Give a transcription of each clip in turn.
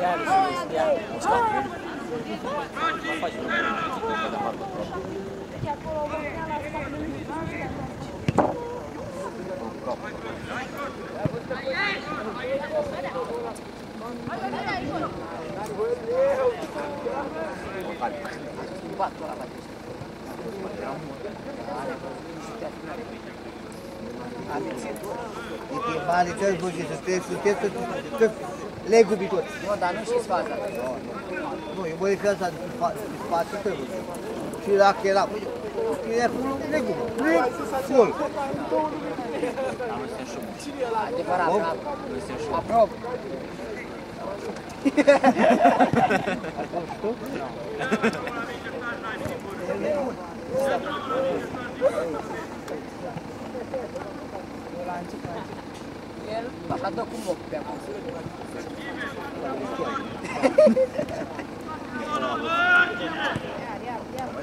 mine. Da, puteți să ajungă Dar cu pași nu mai vine? Da. O vine cu E mare ți-ai văzut, să te sunteți să legul tot. Nu, dar nu știți faza. Nu, eu voi că asta de spate trebuie. Și dacă era, băi, e acolo legul, leg, full. Adevărat, bravo. Aprob. El așa el pasando como pepa.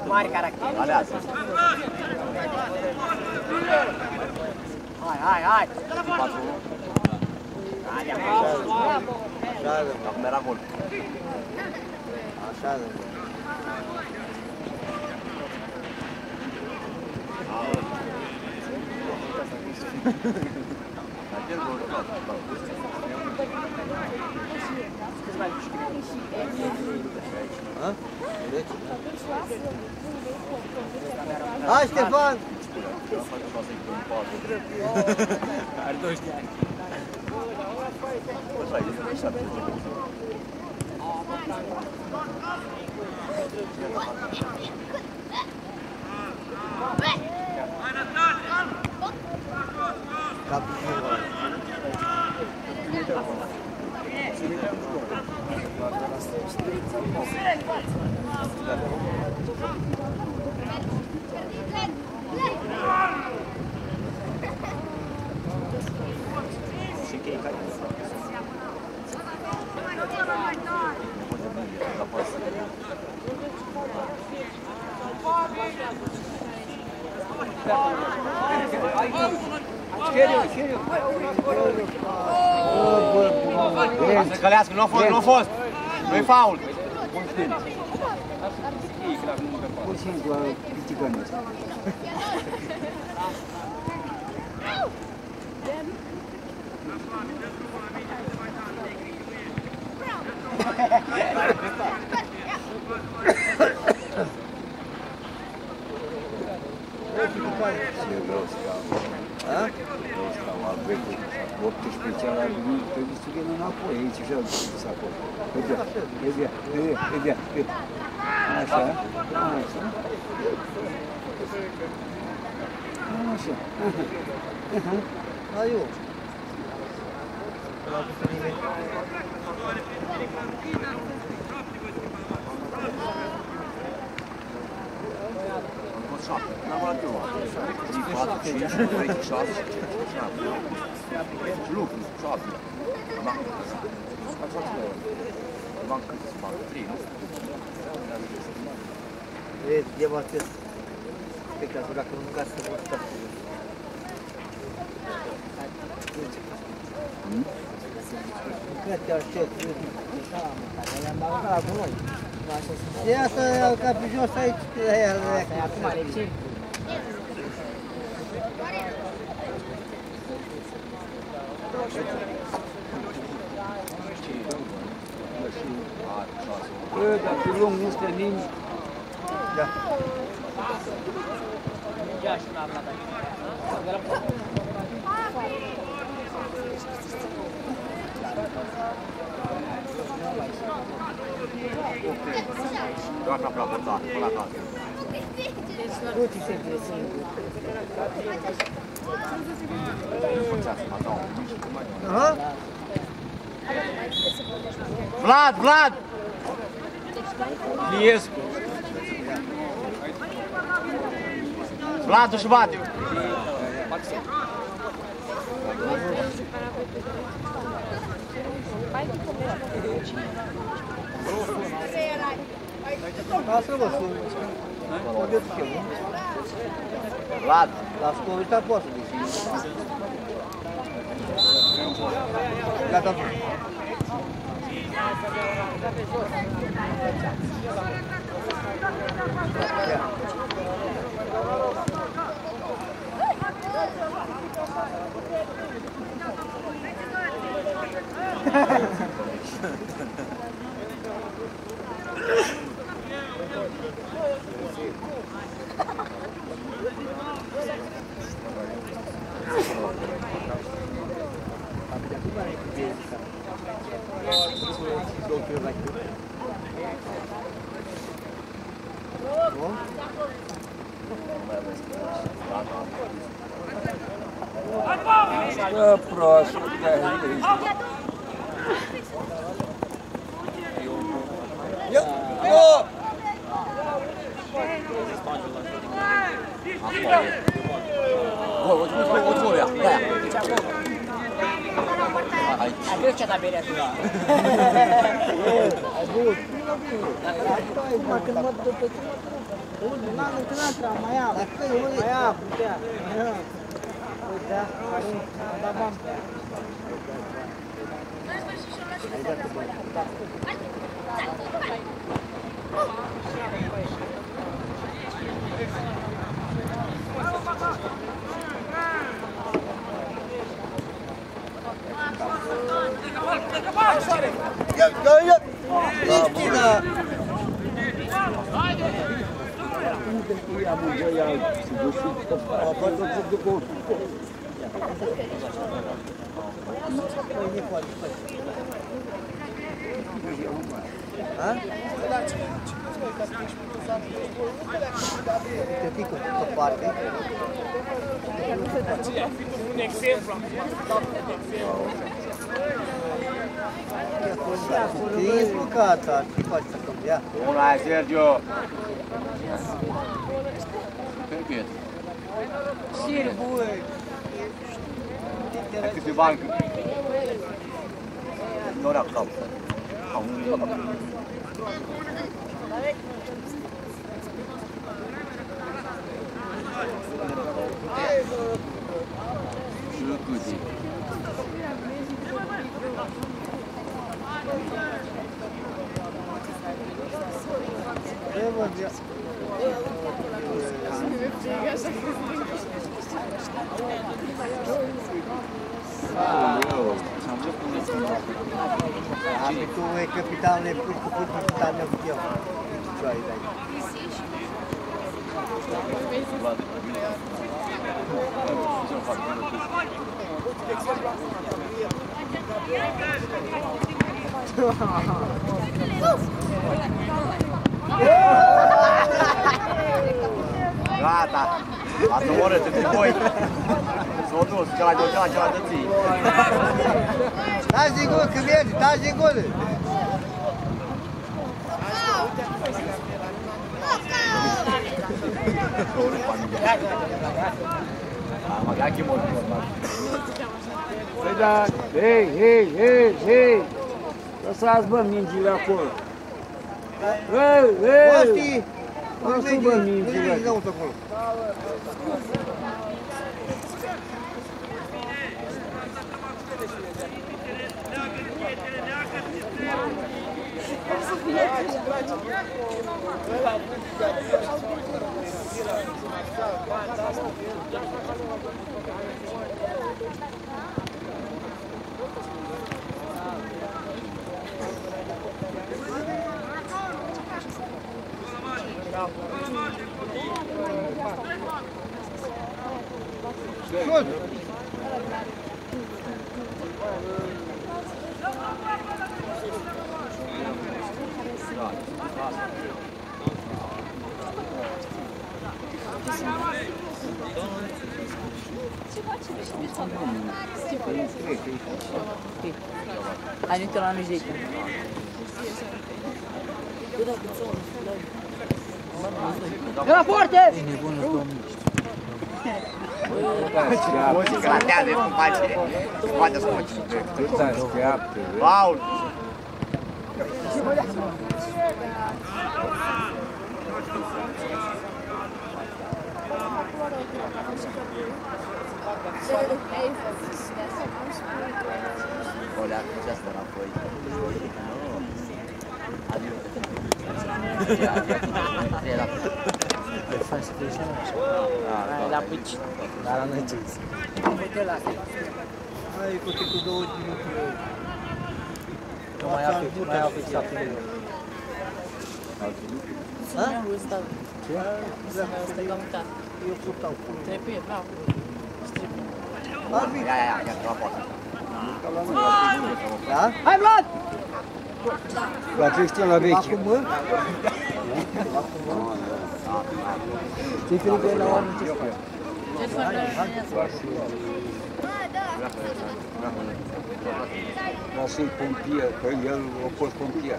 Mari Olha Ada. Hai hai hai. Pasu. Ada. Ada. Tak merah gol. Ada. Thank you. Ha? Hai, Ștefan! Are 20 de ani. Capul Să călească, nu a fost, nu a fost. Nu-i faul. Pur și simplu, piticănul ăsta. Și eu vreau să dau. Ha? Vreau să Hã? Outros pensaram ali, eu disse que não apoiei, já disse, sacou? Quer dizer, quer dizer, quer dizer, acha, acha. Acha, Aí, ó. Thank you. geschafft. Na, warte mal. Die Fahrt schießen, vielleicht geschafft. Geschafft. Schlufen, geschafft. Machen wir das. Was hast du? Wir machen das mal. Drehen. Evet, yavaşça tekrar bırakalım gazete boşta. Hı? Cred că aștept. Le-am băgat la cu noi. E asta ca pe jos aici, că aia Asta e acum, le țin. Bă, dar pe lung nu stă nimeni. Ia și una la Vamos pra próxima, vamos lá, vamos lá, vamos lá. Vlad, Vlad! Liescu. que își bate. Hai că comești cu cineva. Te chem? Vlad. La școală ăsta poate să deschide. Gata. Bă, prost, care para a segunda 그렇게 다 매력. 아, 뭐. да, бабам. Go, go, go! Истина! Istina. Ia, mă, ia, ia, să vă știu că poate să duc o Ha? Te pică pe parte. Ce ești mâncata? Ce Die bucata, ti faccio cambiare. Come ja. Sergio? Perché? Sì, vuoi. Anche se banco. Non a causa. Abitur. Thank you. Gata. Ați omorât de voi. S-au dus, cealaltă de cealaltă, cealaltă ții. Taci din gol, că merge, taci din gol. Magari che molto. Păi da, hei, hei, hei, hei! Lăsați, bă, mingile acolo! Hei, hei! Costi! Lasă, bă, mingile! Nu Aynı kıran müzik. Bu da kutu olmuş. De la foarte! Scoți că la teadă cum face. Poate scoți. Cât așteaptă, vezi? Paul! Olha, já está na foi. Faz três anos. Vai lá pro Tito. é lá no é Vou ter lá. Aí, porque tu dou o dinheiro pro outro. Amanhã eu fico, amanhã eu fico só comigo. Hã? Eu sou tal. Trepir, não. Trepir. Ah, vira. É, é, é, é, é, é, é, é, é, Da? Hai Vlad! La Cristian la veche. Acum mă? Știi că e la oameni ce Ce faci? La să-i pompier, că el a fost pompier.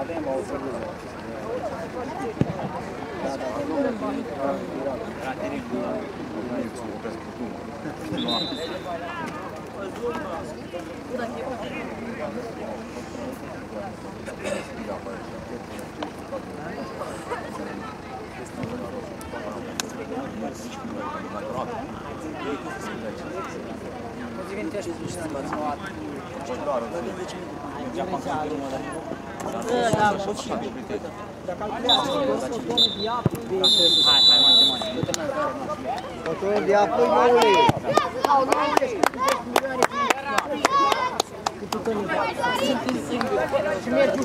avem o surpriză. Da, da, Potrivim też jest już na 2 Mergeam acum, dar Controlul de apă, măule. Sunt singur. Și merg cu